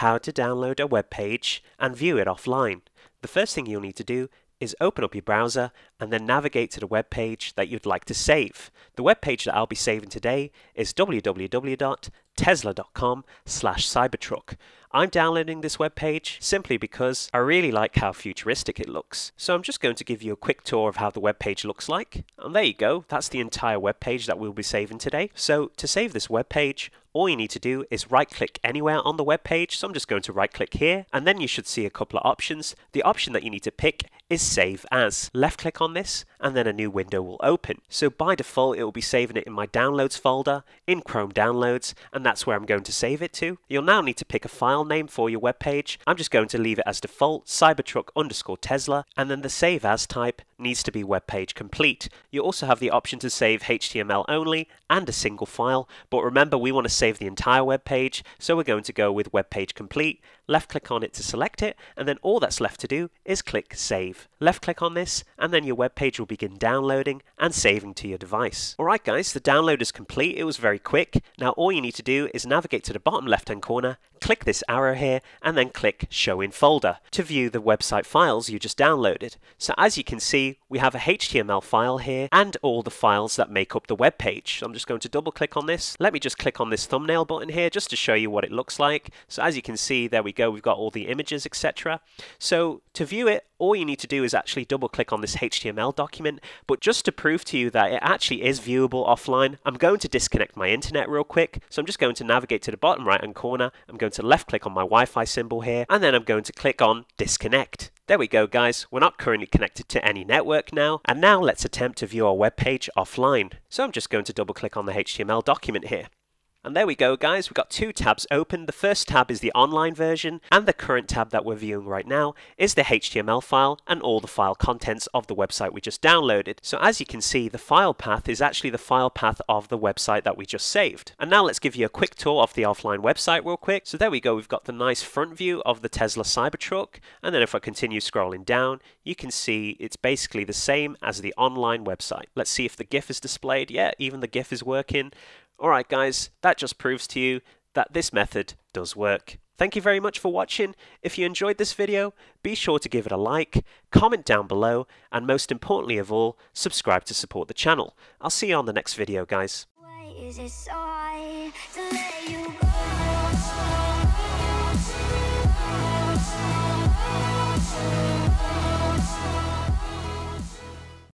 How to download a web page and view it offline. The first thing you'll need to do is open up your browser and then navigate to the web page that you'd like to save. The web page that I'll be saving today is www.tesla.com slash cybertruck. I'm downloading this web page simply because I really like how futuristic it looks. So I'm just going to give you a quick tour of how the web page looks like. And there you go, that's the entire web page that we'll be saving today. So to save this web page, all you need to do is right click anywhere on the web page. So I'm just going to right click here and then you should see a couple of options. The option that you need to pick is save as. Left click on this and then a new window will open. So by default it will be saving it in my downloads folder in Chrome downloads and that's where I'm going to save it to. You'll now need to pick a file name for your web page. I'm just going to leave it as default cybertruck underscore Tesla and then the save as type needs to be web page complete. You also have the option to save HTML only and a single file but remember we want to save the entire web page, so we're going to go with web page complete, left click on it to select it, and then all that's left to do is click save. Left click on this, and then your web page will begin downloading and saving to your device. Alright guys, the download is complete, it was very quick. Now all you need to do is navigate to the bottom left hand corner, click this arrow here, and then click show in folder to view the website files you just downloaded. So as you can see, we have a HTML file here and all the files that make up the web page. So I'm just going to double click on this. Let me just click on this thumbnail button here just to show you what it looks like. So as you can see, there we go, we've got all the images, etc. So to view it, all you need to do is actually double click on this HTML document. But just to prove to you that it actually is viewable offline, I'm going to disconnect my internet real quick. So I'm just going to navigate to the bottom right hand corner. I'm going to left click on my Wi-Fi symbol here, and then I'm going to click on disconnect. There we go guys, we're not currently connected to any network now, and now let's attempt to view our web page offline. So I'm just going to double click on the HTML document here. And there we go guys, we've got two tabs open. The first tab is the online version and the current tab that we're viewing right now is the HTML file and all the file contents of the website we just downloaded. So as you can see, the file path is actually the file path of the website that we just saved. And now let's give you a quick tour of the offline website real quick. So there we go, we've got the nice front view of the Tesla Cybertruck. And then if I continue scrolling down, you can see it's basically the same as the online website. Let's see if the GIF is displayed. Yeah, even the GIF is working. Alright guys, that just proves to you that this method does work. Thank you very much for watching. If you enjoyed this video, be sure to give it a like, comment down below, and most importantly of all, subscribe to support the channel. I'll see you on the next video, guys.